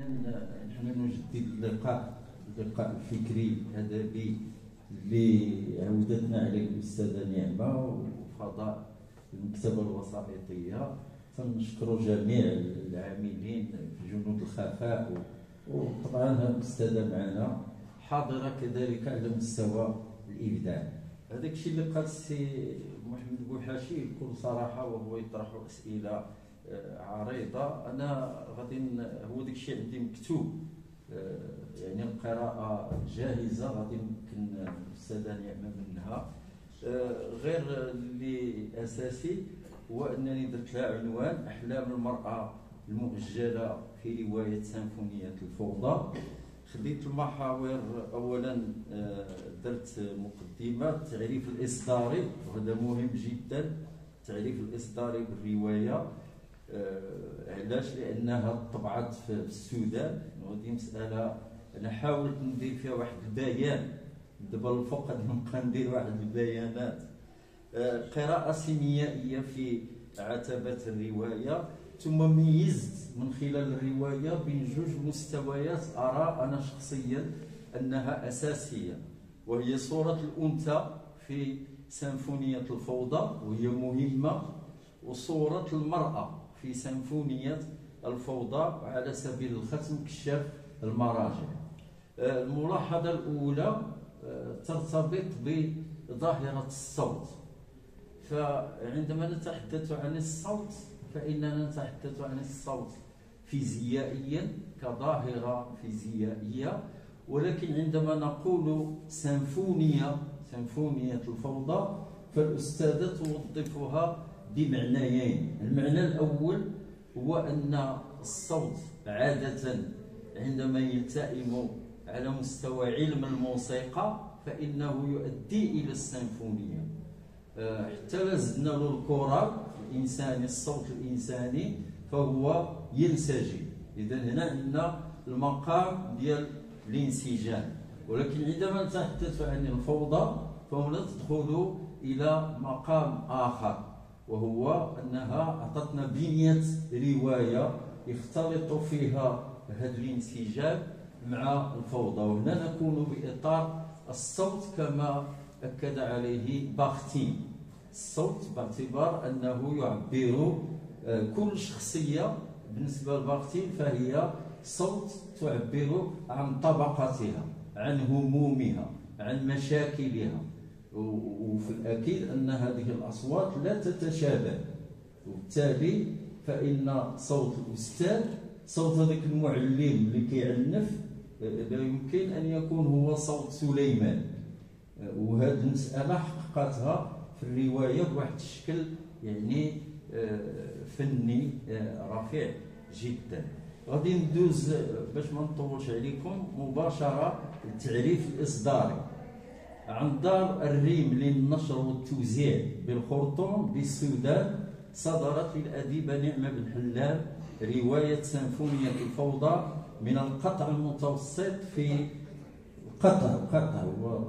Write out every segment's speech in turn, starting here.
نحن نجدد اللقاء اللقاء الفكري الأدبي اللي عودتنا عليه الأستاذة نعمة وفضاء المكتبة الوسائطيه تنشكر جميع العاملين في جنود الخفاء وطبعا الأستاذة معنا حاضرة كذلك على مستوى الإبداع. هذاك الشيء اللي قال السي محمد بوحاشي بكل صراحة وهو يطرح أسئلة عريضة. أنا غادي هو داك الشيء عندي مكتوب. آه، يعني القراءه جاهزة غادي يمكن الأستاذة نعمة منها. آه، غير اللي أساسي هو أنني درت لها عنوان أحلام المرأة المؤجلة في رواية سيمفونية الفوضى. خديت المحاور. اولا درت مقدمة تعريف الاصداري وهذا مهم جدا تعريف الاصداري بالرواية. آه، علاش؟ لأنها طبعت في السودان. وهذه مسألة أنا حاولت ندير فيها واحد البيان. دابا الفوق نبقى ندير واحد البيانات. آه، قراءة سيميائية في عتبة الرواية. ثم ميزت من خلال الرواية بين جوج مستويات. أرى أنا شخصيا أنها أساسية وهي صورة الأنثى في سيمفونية الفوضى وهي مهمة وصورة المرأة. في سيمفونية الفوضى على سبيل الختم كشاف المراجع. آه، الملاحظة الأولى آه، ترتبط بظاهرة الصوت. فعندما نتحدث عن الصوت فإننا نتحدث عن الصوت فيزيائيا كظاهرة فيزيائية. ولكن عندما نقول سيمفونية سيمفونية الفوضى فالأستاذة توظفها بمعنيين. المعنى الأول هو أن الصوت عادة عندما يلتئم على مستوى علم الموسيقى فإنه يؤدي إلى السيمفونية. آه، حتى لازدنا له الإنساني الصوت الإنساني فهو ينسجم إذا هنا عندنا المقام ديال الانسجام. ولكن عندما نتحدث عن الفوضى فهنا تدخل إلى مقام آخر. وهو أنها أعطتنا بنية رواية يختلط فيها هذا الانسجام مع الفوضى. وهنا نكون بإطار الصوت كما أكد عليه باختين. الصوت باعتبار أنه يعبر آه، كل شخصية بالنسبة لباختين فهي صوت تعبر عن طبقتها عن همومها عن مشاكلها. وفي الأكيد أن هذه الأصوات لا تتشابه. وبالتالي فإن صوت الأستاذ صوت هذاك المعلم اللي كيعنف لا يمكن أن يكون هو صوت سليمان. وهذه المسألة حققتها في الرواية بواحد الشكل يعني آه، فني آه، رفيع جدا. غادي ندوز باش ما نطولش عليكم مباشرة للتعريف الإصداري. عن دار الريم للنشر والتوزيع بالخرطوم بالسودان صدرت للأديبة نعمة بن حلال رواية سيمفونية الفوضى من القطع المتوسط في قطع قطع يقولوا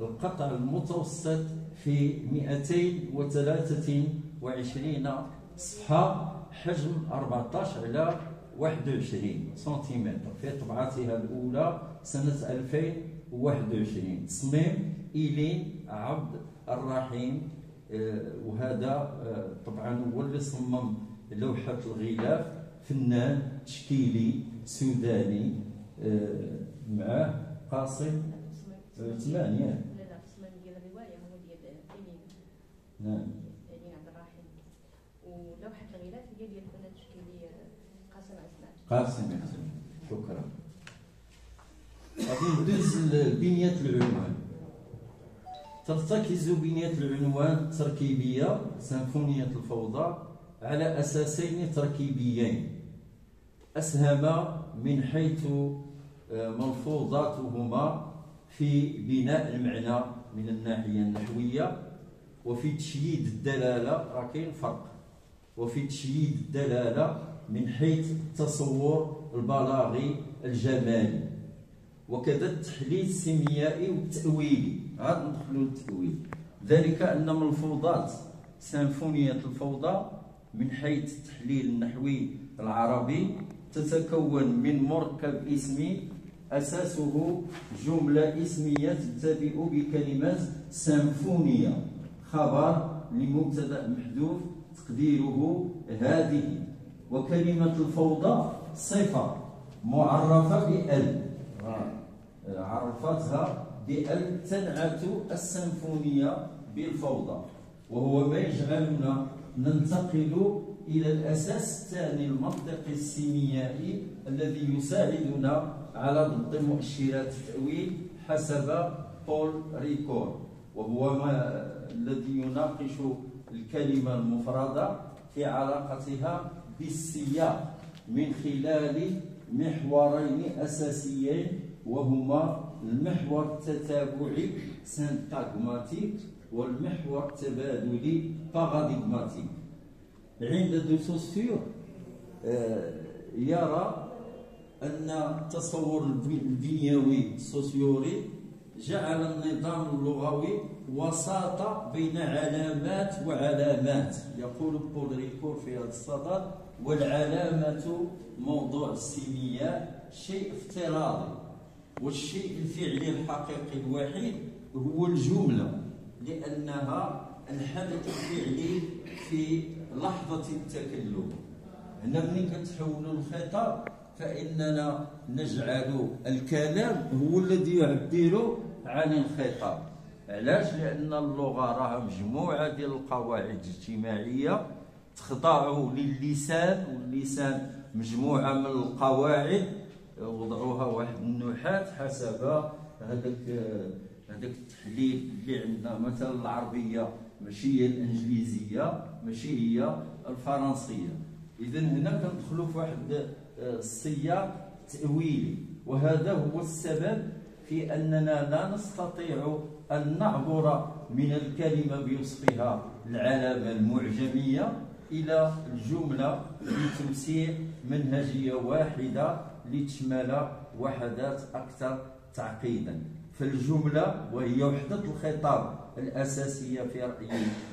القطع المتوسط في 223 صفحة حجم 14 على 21 سنتيمتر. في طبعتها الأولى سنة 2000 21 تصميم إيلين عبد الرحيم آه، وهذا آه، طبعا هو اللي صمم لوحة الغلاف فنان تشكيلي سوداني آه، معاه قاسم ثمانية لا لا تصميم ديال الرواية هو ديال إيلين نعم. إيلين عبد الرحيم. ولوحة الغلاف هي ديال الفنان التشكيلي قاسم عثمان قاسم شكرا. غادي ندوز لبنية العنوان ترتكز بنية العنوان التركيبية سيمفونية الفوضى على أساسين تركيبيين أسهم من حيث ملفوظاتهما في بناء المعنى من الناحية النحوية وفي تشييد الدلالة راه كاين فرق وفي تشييد الدلالة من حيث التصور البلاغي الجمالي وكذا التحليل السيميائي والتأويلي. عاد ندخلوا للتأويل. ذلك أن ملفوظات سيمفونية الفوضى من حيث التحليل النحوي العربي تتكون من مركب اسمي أساسه جملة اسمية تبتدئ بكلمة سيمفونية. خبر لمبتدأ محذوف تقديره هذه. وكلمة الفوضى صفة معرفة بأل. عرفتها بأل تنعت السيمفونية بالفوضى وهو ما يجعلنا ننتقل إلى الأساس الثاني المنطقي السيميائي الذي يساعدنا على ضبط مؤشرات التأويل حسب بول ريكور وهو ما الذي يناقش الكلمة المفردة في علاقتها بالسياق من خلال محورين أساسيين وهما المحور التتابعي syntagmatique والمحور التبادلي paradigmatique عند دو سوسير آه، يرى أن التصور البنيوي السوسيوري جعل النظام اللغوي وساطة بين علامات وعلامات. يقول بول ريكور في هذا الصدد والعلامة موضوع السيمياء شيء افتراضي. والشيء الفعلي الحقيقي الوحيد هو الجملة لأنها الحدث الفعلي في لحظة التكلم. هنا ملي كنتحولوا الخطاب فإننا نجعل الكلام هو الذي يعبر عن الخطاب علاش؟ لأن اللغة راها مجموعة ديال القواعد الاجتماعية تخضع للسان واللسان مجموعة من القواعد وضعوها واحد النحاة حسب هذاك هذاك التحليل اللي عندنا. مثلا العربية ماشي هي الإنجليزية ماشي هي الفرنسية. اذا هنا كندخلوا في واحد آه، السياق تأويلي. وهذا هو السبب في أننا لا نستطيع أن نعبر من الكلمة بوصفها العلامة المعجمية إلى الجملة لتوسيع منهجية واحدة لتشمل وحدات أكثر تعقيدا. فالجمله وهي وحدة الخطاب الأساسية في رأي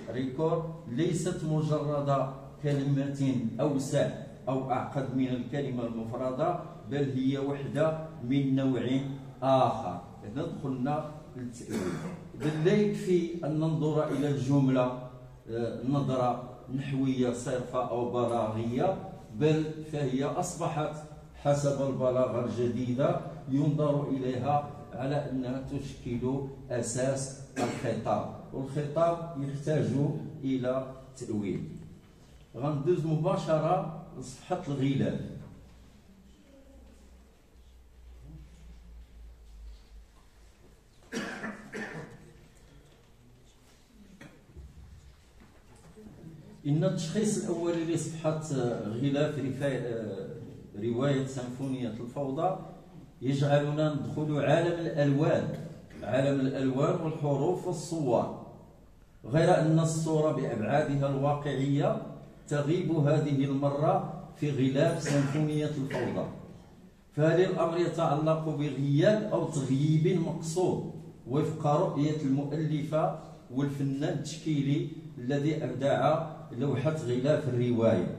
ريكور ليست مجرد كلمة أوسع أو أعقد من الكلمة المفردة بل هي وحدة من نوع آخر. إذا دخلنا للتأويل إذا لا يكفي أن ننظر إلى الجملة آه، نظرة نحوية صرفة أو بلاغية بل فهي أصبحت حسب البلاغة الجديدة ينظر إليها على أنها تشكل أساس الخطاب. والخطاب يحتاج إلى تأويل. غندوز مباشرة لصفحة الغلاف إن التشخيص الأولي لصفحة غلاف رواية سيمفونية الفوضى يجعلنا ندخل عالم الألوان. عالم الألوان والحروف والصور. غير أن الصورة بأبعادها الواقعية تغيب هذه المرة في غلاف سيمفونية الفوضى. فهل الأمر يتعلق بغياب أو تغييب مقصود؟ وفق رؤية المؤلفة والفنان التشكيلي الذي أبدع لوحة غلاف الرواية.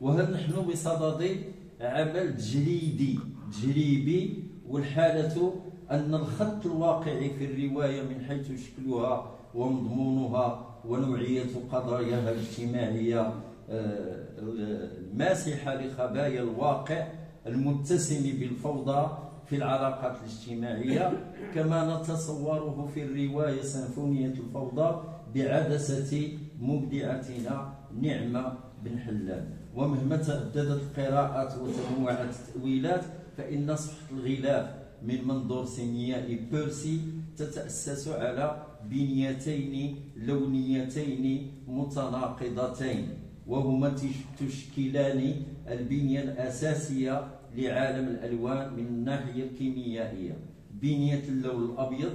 وهل نحن بصدد عمل تجريدي تجريبي والحالة أن الخط الواقعي في الرواية من حيث شكلها ومضمونها ونوعية قضاياها الاجتماعية آه، الماسحة لخبايا الواقع المتسم بالفوضى في العلاقات الاجتماعية كما نتصوره في الرواية سيمفونية الفوضى بعدسة مبدعتنا نعمة بن حلال ومهما تعددت القراءات وتنوعت التأويلات فإن صفحة الغلاف من منظور سيميائي بيرسي تتأسس على بنيتين لونيتين متناقضتين وهما تشكلان البنية الأساسية لعالم الألوان من الناحية الكيميائية. بنية اللون الأبيض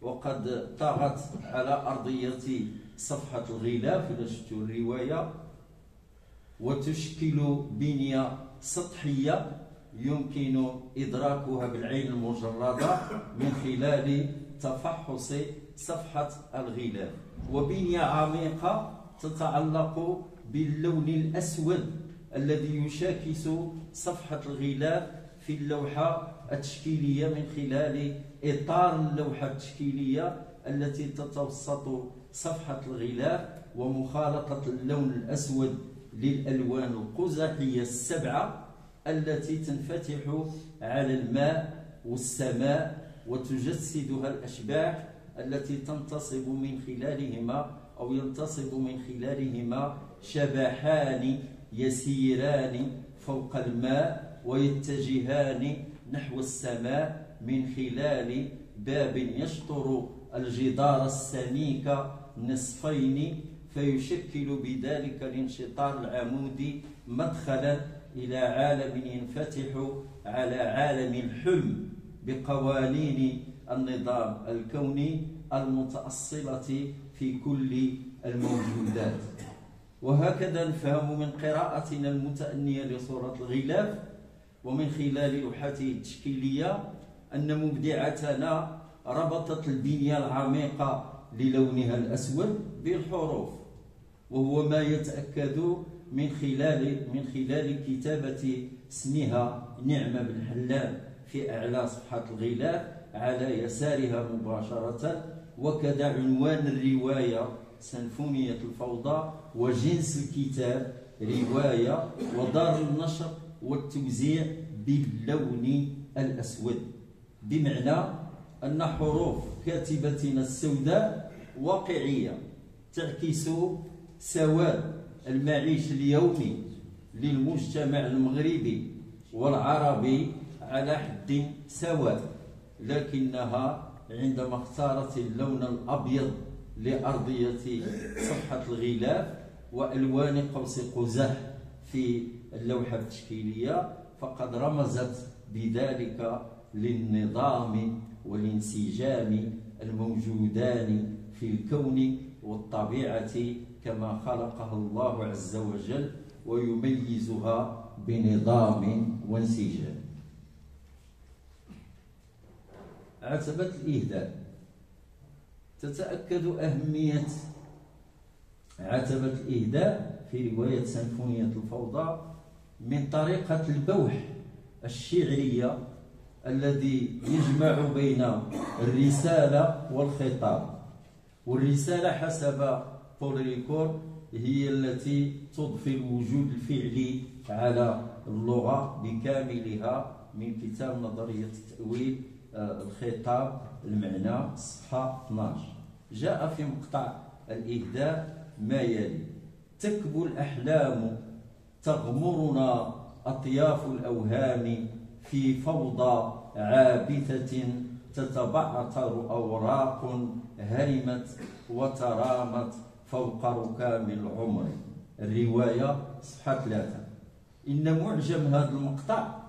وقد طغت على أرضية صفحة الغلاف إذا شفتوا الرواية. وتشكل بنية سطحية يمكن إدراكها بالعين المجردة من خلال تفحص صفحة الغلاف. وبنية عميقة تتعلق باللون الأسود الذي يشاكس صفحة الغلاف في اللوحة التشكيلية من خلال إطار اللوحة التشكيلية التي تتوسط صفحة الغلاف ومخالطة اللون الأسود للألوان القزحية السبعة التي تنفتح على الماء والسماء وتجسدها الأشباح التي تنتصب من خلالهما أو ينتصب من خلالهما شبحان يسيران فوق الماء ويتجهان نحو السماء من خلال باب يشطر الجدار السميك نصفين فيشكل بذلك الانشطار العمودي مدخلا إلى عالم ينفتح على عالم الحلم بقوانين النظام الكوني المتأصلة في كل الموجودات. وهكذا نفهم من قراءتنا المتأنية لصورة الغلاف ومن خلال لوحته التشكيلية أن مبدعتنا ربطت البنية العميقة للونها الأسود بالحروف. وهو ما يتأكد من خلال من خلال كتابة اسمها نعمة بن حلال في أعلى صفحة الغلاف على يسارها مباشرة وكذا عنوان الرواية سنفونية الفوضى وجنس الكتاب رواية ودار النشر والتوزيع باللون الأسود. بمعنى أن حروف كاتبتنا السوداء واقعية تعكس سواد المعيش اليومي للمجتمع المغربي والعربي على حد سواء لكنها عندما اختارت اللون الأبيض لأرضية صفحة الغلاف وألوان قوس قزح في اللوحة التشكيلية فقد رمزت بذلك للنظام والانسجام الموجودان في الكون والطبيعة كما خلقها الله عز وجل ويميزها بنظام وانسجام. عتبة الإهداء. تتأكد أهمية عتبة الإهداء في رواية سيمفونية الفوضى من طريقة البوح الشعرية الذي يجمع بين الرسالة والخطاب. والرسالة حسب بول ريكور هي التي تضفي الوجود الفعلي على اللغة بكاملها من كتاب نظرية التأويل آه، الخطاب المعنى صفحة 12 جاء في مقطع الإهداء ما يلي تكبو الأحلام تغمرنا أطياف الأوهام في فوضى عابثة تتبعثر أوراق هرمت وترامت فوق ركام العمر. الرواية صفحة ثلاثة. إن معجم هذا المقطع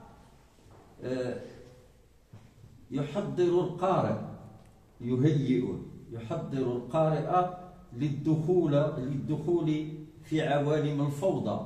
آه، يحضر القارئ يهيئه يحضر القارئ للدخول للدخول في عوالم الفوضى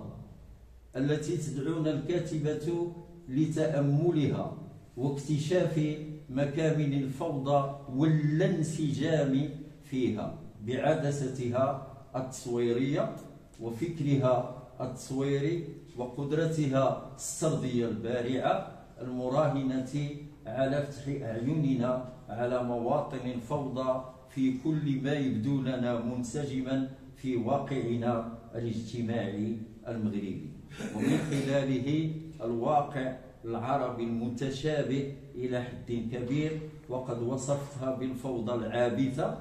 التي تدعون الكاتبة لتأملها واكتشاف مكامن الفوضى والانسجام فيها بعدستها التصويرية وفكرها التصويري وقدرتها السردية البارعة المراهنة على فتح أعيننا على مواطن الفوضى في كل ما يبدو لنا منسجما في واقعنا الاجتماعي المغربي. ومن خلاله الواقع العربي المتشابه إلى حد كبير وقد وصفتها بالفوضى العابثة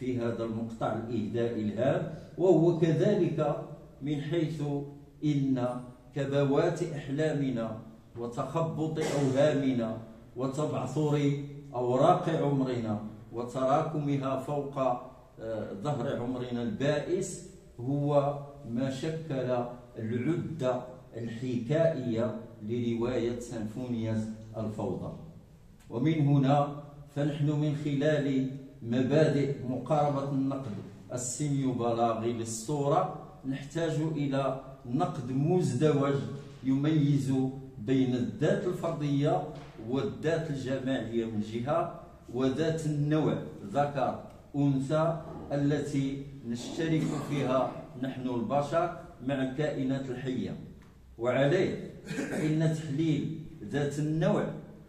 في هذا المقطع الإهداء الهام وهو كذلك من حيث إن كبوات أحلامنا وتخبط أوهامنا وتبعثر أوراق عمرنا وتراكمها فوق آه، ظهر عمرنا البائس هو ما شكل العدة الحكائية لرواية سيمفونية الفوضى. ومن هنا فنحن من خلال مبادئ مقاربة النقد. السيميوبلاغي للصورة نحتاج إلى نقد مزدوج يميز بين الذات الفردية والذات الجماعية من جهة وذات النوع ذكر أنثى التي نشترك فيها نحن البشر مع الكائنات الحية. وعليه فإن تحليل ذات النوع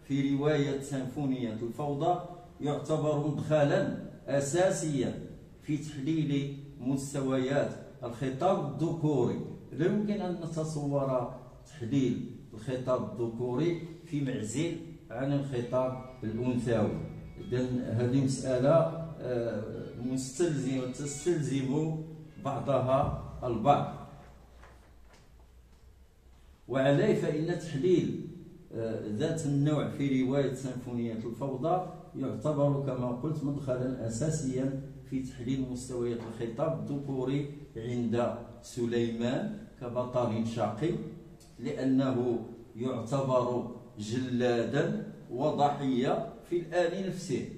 في رواية سيمفونية الفوضى يعتبر مدخلا أساسيا في تحليل مستويات الخطاب الذكوري. لا يمكن أن نتصور تحليل الخطاب الذكوري في معزل عن الخطاب الأنثوي. إذا هذه مسألة آه، مستلزمة تستلزم بعضها البعض. وعليه فإن تحليل آه، ذات النوع في رواية سيمفونية الفوضى يعتبر كما قلت مدخلا أساسيا في تحليل مستويات الخطاب الذكوري عند سليمان كبطل شاقي لأنه يعتبر جلادا وضحية في الآن نفسه.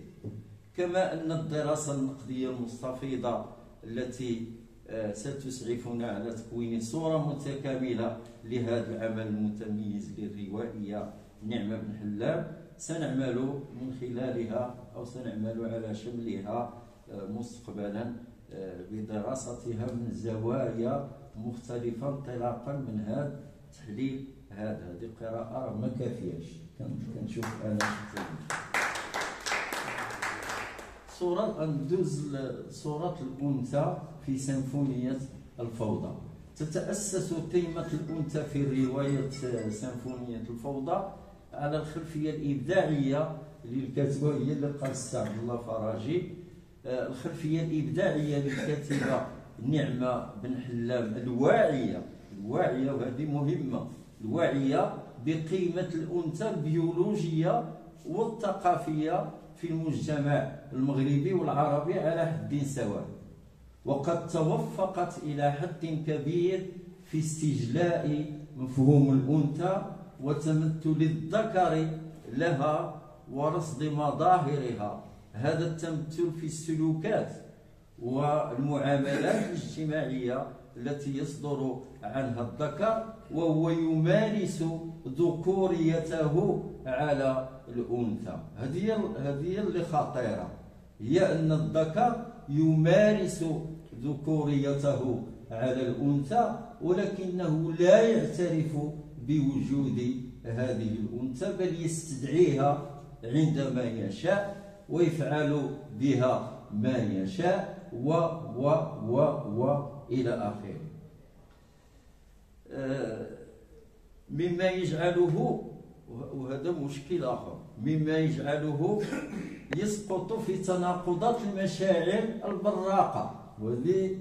كما أن الدراسة النقدية المستفيضة التي آه، ستسعفنا على تكوين صورة متكاملة لهذا العمل المتميز للروائية نعمة بن حلام سنعمل من خلالها أو سنعمل على شملها آه، مستقبلا آه، بدراستها من زوايا مختلفة انطلاقا من هذا التحليل هذا هذه قراءة ما كافياش. كنشوف أنا صورة ندوز صورة الأنثى في سيمفونية الفوضى. تتأسس تيمة الأنثى في رواية سيمفونية الفوضى. على الخلفية الإبداعية للكاتبة هي اللي قال عبد الله فراجي. آه، الخلفية الإبداعية للكاتبة نعمة بن حلام الواعية. الواعية وهذه مهمة. الواعية بقيمة الأنثى البيولوجية والثقافية في المجتمع المغربي والعربي على حد سواء. وقد توفقت إلى حد كبير في استجلاء مفهوم الأنثى وتمثل الذكر لها ورصد مظاهرها. هذا التمثل في السلوكات والمعاملات الاجتماعية التي يصدر عنها الذكر وهو يمارس ذكوريته على الأنثى. هذه هذه اللي خطيرة هي أن الذكر يمارس ذكوريته على الأنثى ولكنه لا يعترف بوجود هذه الأنثى بل يستدعيها عندما يشاء ويفعل بها ما يشاء و و و و إلى آخره. آه، مما يجعله وهذا مشكل آخر مما يجعله يسقط في تناقضات المشاعر البراقة. وهذه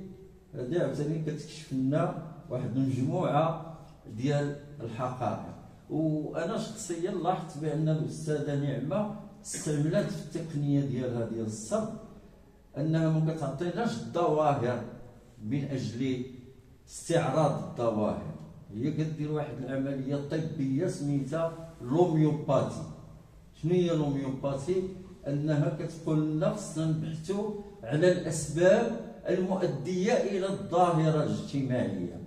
هذه عاوتاني كتكشف لنا واحد المجموعة ديال الحقائق. وأنا شخصيا لاحظت بأن الأستاذة نعمة استعملت في التقنية ديالها ديال الصب أنها ما كتعطيناش الظواهر من أجل استعراض الظواهر. هي كدير واحد العملية طبية سميتها لوميوباتي شنو هي لوميوباتي أنها كتقول لنا خصنا نبحثوا على الأسباب المؤدية إلى الظاهرة الاجتماعية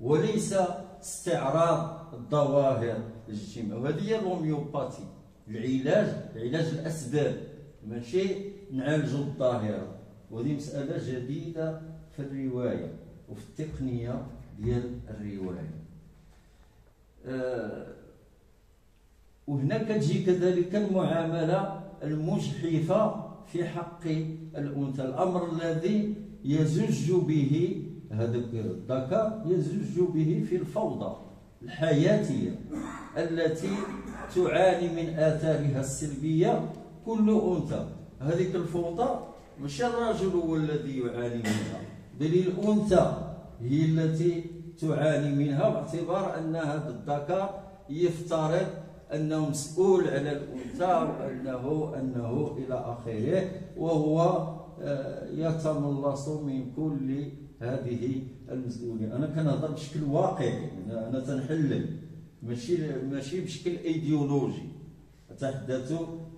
وليس استعراض الظواهر الاجتماعية. وهذه هي الهوميوباتي العلاج علاج الأسباب. ماشي؟ نعالجوا الظاهرة. وهذه مسألة جديدة في الرواية وفي التقنية ديال الرواية. أه وهنا كتجي كذلك المعاملة المجحفة في حق الأنثى. الأمر الذي يزج به هذا الذكر يزج به في الفوضى الحياتية التي تعاني من آثارها السلبية كل أنثى. هذيك الفوضى مش الرجل هو الذي يعاني منها. بل الأنثى هي التي تعاني منها باعتبار أن هذا الذكر يفترض أنه مسؤول على الأنثى وأنه أنه إلى آخره وهو آه، يتملص من كل هذه المسؤولية. أنا كنهضر بشكل واقعي. أنا تنحلل. ماشي ماشي بشكل إيديولوجي. أتحدث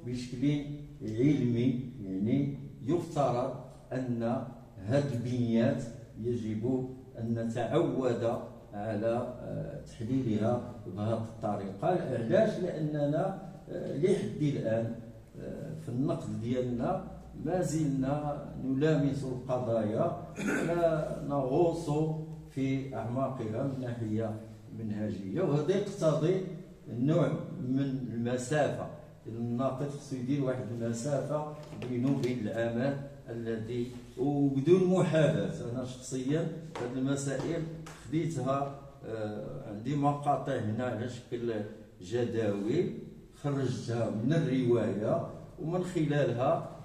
بشكل علمي. يعني يفترض أن هذه البنيات يجب أن نتعود على آه، تحليلها بهذه الطريقة. علاش؟ لأننا آه، لحد الآن آه، في النقد ديالنا ما زلنا نلامس القضايا لا نغوص في أعماقها من ناحية منهجية وهذا يقتضي نوع من المسافة. الناطق خصو يدير واحد المسافة بينه وبين العمل الذي وبدون محاباه أنا شخصيا هذه المسائل خديتها آه، عندي مقاطع هنا على شكل جداول خرجتها من الرواية ومن خلالها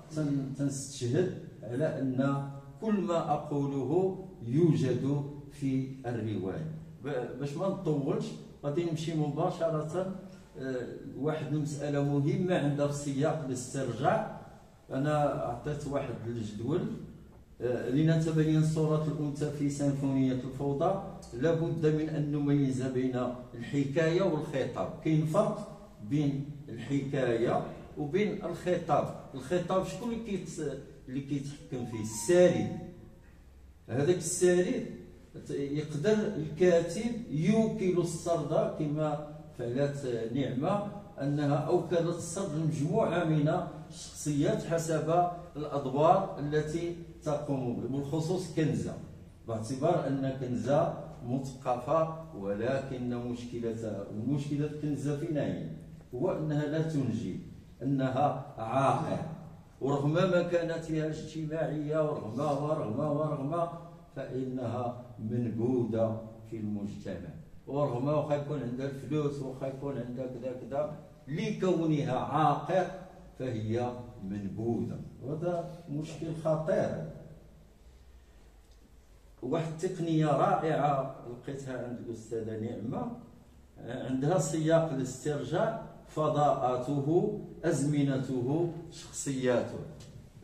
تنستشهد على أن كل ما أقوله يوجد في الرواية. باش ما نطولش غادي نمشي مباشرة آه، واحد المسألة مهمة عندها في سياق الاسترجاع. أنا أعطيت واحد الجدول آه، لنتبين صورة الأنثى في سيمفونية الفوضى. لابد من أن نميز بين الحكاية والخطاب. كاين فرق بين الحكاية وبين الخطاب. الخطاب شكون اللي كيت اللي كيتحكم فيه؟ السارد. هذاك السارد يقدر الكاتب يوكل السرد كما فعلت نعمة أنها أوكلت السرد لمجموعة من الشخصيات حسب الأدوار التي تقوم بالخصوص كنزة. باعتبار أن كنزة مثقفة ولكن مشكلة مشكلة كنزة فين هي؟ هو أنها لا تنجي. أنها عاقر ورغم مكانتها الاجتماعية ورغم ورغم ورغم فإنها منبوذة في المجتمع. ورغم واخا يكون عندها الفلوس واخا يكون عندها كذا كذا لكونها عاقر فهي منبوذة. وهذا مشكل خطير. واحد التقنية رائعة لقيتها عند الأستاذة نعمة. عندها سياق الاسترجاع فضاءاته أزمنته شخصياته.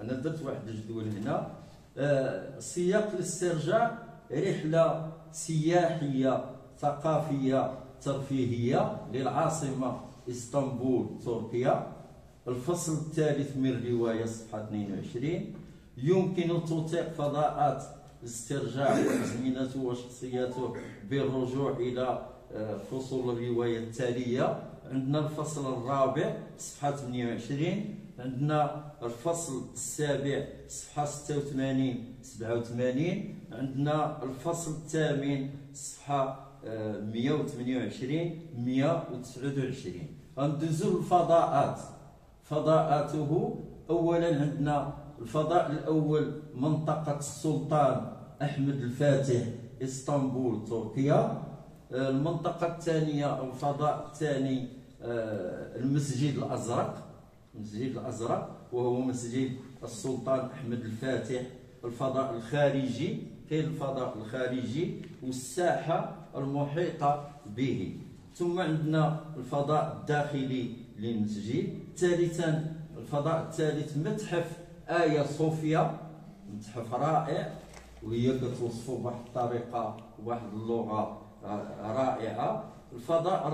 أنا درت واحد الجدول هنا. آه، سياق الاسترجاع رحلة سياحية ثقافية ترفيهية للعاصمة إسطنبول تركيا. الفصل الثالث من الرواية صفحة 22 يمكن تطيق فضاءات استرجاع أزمنته وشخصياته بالرجوع إلى آه، فصول الرواية التالية. عندنا الفصل الرابع صفحة 28 عندنا الفصل السابع صفحة 86 87 عندنا الفصل الثامن صفحة 128 آه، 129 غندوزو الفضاءات. فضاءاته اولا عندنا الفضاء الأول منطقة السلطان أحمد الفاتح إسطنبول تركيا. آه، المنطقة الثانية الفضاء الثاني المسجد الأزرق المسجد الأزرق وهو مسجد السلطان أحمد الفاتح الفضاء الخارجي كاين الفضاء الخارجي والساحة المحيطة به. ثم عندنا الفضاء الداخلي للمسجد. ثالثا الفضاء الثالث متحف آيا صوفيا متحف رائع وهي كتوصفه بواحد الطريقة وواحد اللغة رائعة. الفضاء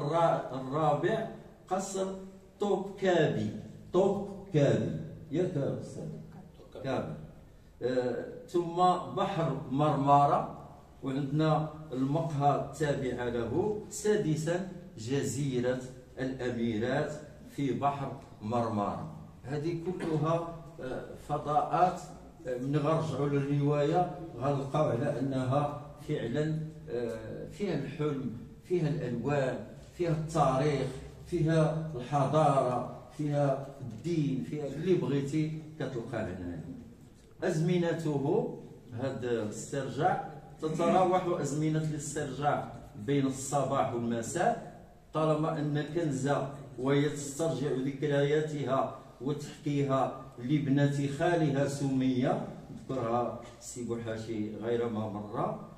الرابع قصر توب كابي توب كابي ياك أستاذ. كابي آه، ثم بحر مرمارة وعندنا المقهى التابعة له. سادسا جزيرة الأميرات في بحر مرمارة هذه كلها آه، فضاءات آه، من غنرجعوا للرواية غنلقاو على أنها فعلا فيها الحلم فيها الألوان فيها التاريخ فيها الحضارة فيها الدين فيها اللي بغيتي كتلقاه هنا. أزمنته هذا الاسترجاع تتراوح أزمنة الاسترجاع بين الصباح والمساء طالما أن كنزة وهي تسترجع ذكرياتها وتحكيها لابنة خالها سمية ذكرها سي بوحاشي غير ما مرة آه،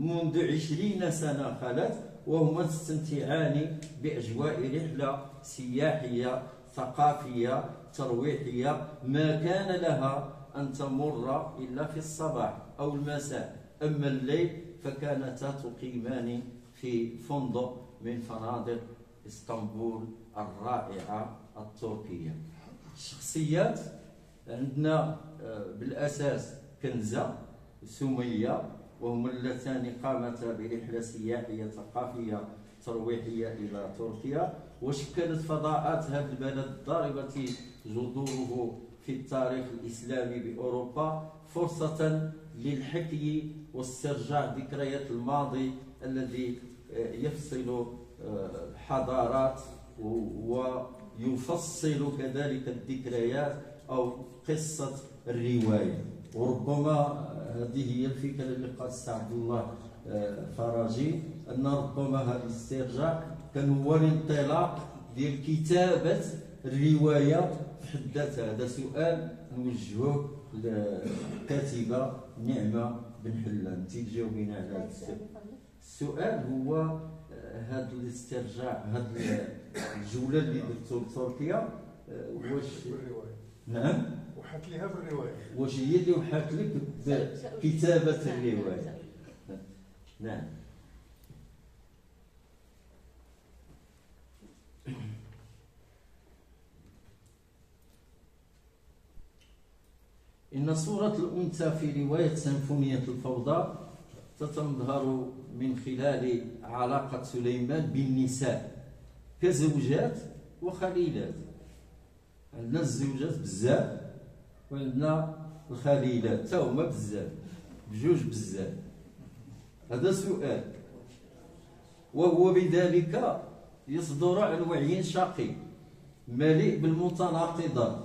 منذ عشرين سنة خلت وهما تستمتعان بأجواء رحلة سياحية ثقافية ترويحية. ما كان لها أن تمر إلا في الصباح أو المساء. أما الليل فكانتا تقيمان في فندق من فنادق إسطنبول الرائعة التركية. الشخصيات عندنا آه، بالأساس كنزة سمية وهما اللتان قامتا برحلة سياحية ثقافية ترويحية إلى تركيا وشكلت فضاءات هذا البلد الضاربة جذوره في التاريخ الإسلامي بأوروبا فرصة للحكي واسترجاع ذكريات الماضي الذي يفصل الحضارات ويفصل كذلك الذكريات أو قصة الرواية. وربما هذه هي الفكرة اللي قال عبد الله فراجي أن ربما هذا الاسترجاع كان هو الانطلاق ديال كتابة الرواية في حد ذاتها هذا سؤال نوجهه للكاتبة نعمة بن حلان. انت تجاوبينا على هذا السؤال. السؤال هو هذا الاسترجاع هذه الجولة اللي درتو لتركيا واش نعم. وحات ليها بالروايه واش هي اللي وحات لك بكتابه الرواية. نعم. إن صورة الأنثى في رواية سيمفونية الفوضى تتمظهر من خلال علاقة سليمان بالنساء كزوجات وخليلات. عندنا الزوجات بزاف. وعندنا الخليلات تا هما بزاف بجوج بزاف. هذا سؤال. وهو بذلك يصدر عن وعي شقي مليء بالمتناقضات.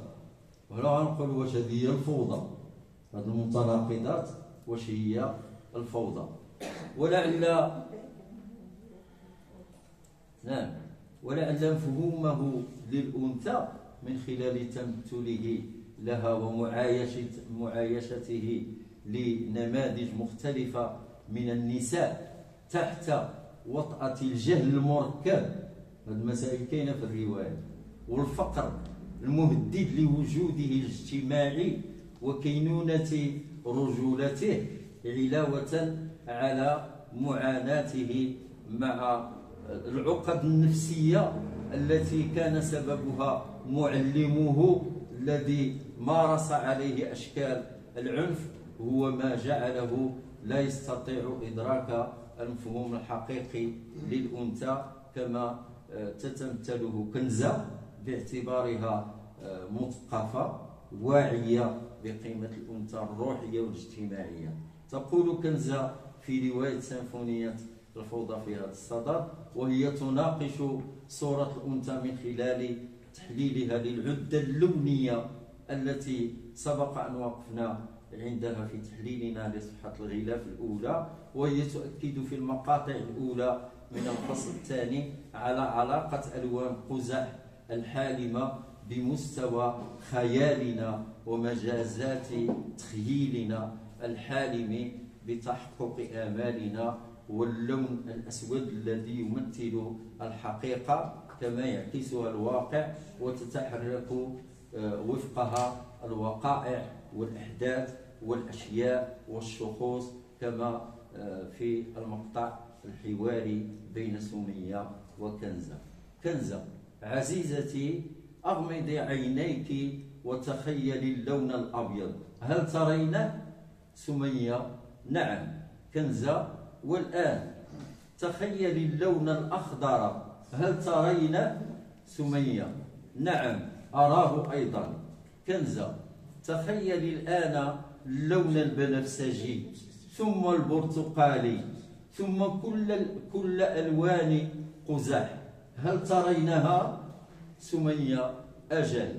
وهنا غنقول واش هذه هي الفوضى. هذه المتناقضات واش هي الفوضى. ولعل نعم. ولعل مفهومه للأنثى من خلال تمثله لها ومعايشة معايشته لنماذج مختلفة من النساء تحت وطأة الجهل المركب. هذه المسائل كاينة في الرواية. والفقر المهدد لوجوده الاجتماعي وكينونة رجولته علاوة على معاناته مع العقد النفسية التي كان سببها معلمه الذي مارس عليه أشكال العنف هو ما جعله لا يستطيع إدراك المفهوم الحقيقي للأنثى كما تتمثله كنزة باعتبارها مثقفة واعية بقيمة الأنثى الروحية والاجتماعية. تقول كنزة في رواية سيمفونية الفوضى في هذا الصدد وهي تناقش صورة الأنثى من خلال تحليلها للعدة اللونية التي سبق أن وقفنا عندها في تحليلنا لصفحة الغلاف الأولى وهي تؤكد في المقاطع الأولى من الفصل الثاني على علاقة ألوان قزح الحالمة بمستوى خيالنا ومجازات تخييلنا الحالم بتحقق آمالنا واللون الأسود الذي يمثل الحقيقة كما يعكسها الواقع وتتحرك آه، وفقها الوقائع والأحداث والأشياء والشخوص كما آه، في المقطع الحواري بين سمية وكنزة. كنزة عزيزتي أغمضي عينيك وتخيلي اللون الأبيض. هل ترينه سمية نعم. كنزة والآن تخيلي اللون الأخضر. هل ترين سمية؟ نعم أراه أيضا. كنزة تخيلي الآن اللون البنفسجي ثم البرتقالي ثم كل كل ألوان قزح. هل ترينها؟ سمية أجل.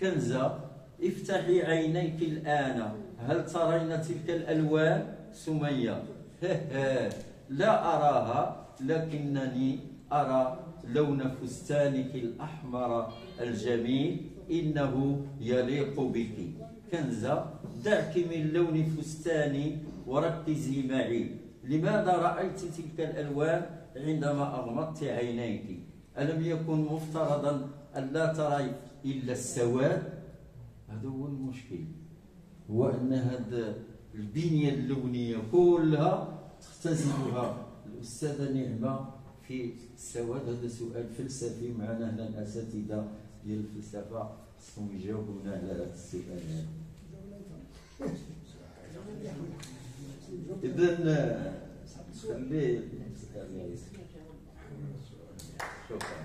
كنزة افتحي عينيك الآن. هل ترين تلك الألوان؟ سمية. لا أراها لكنني أرى لون فستانك الأحمر الجميل إنه يليق بك. كنزة دعك من لون فستاني وركزي معي. لماذا رأيت تلك الألوان عندما أغمضت عينيك؟ ألم يكن مفترضا أن لا تري إلا السواد؟ هذا هو المشكل. هو أن هذا البنية اللونية كلها تختزلها الأستاذة نعمة في السواد هذا سؤال فلسفي معنا هنا الأساتذة ديال الفلسفة. خصهم يجاوبونا على هذا السؤال. اذا خليه شكرا.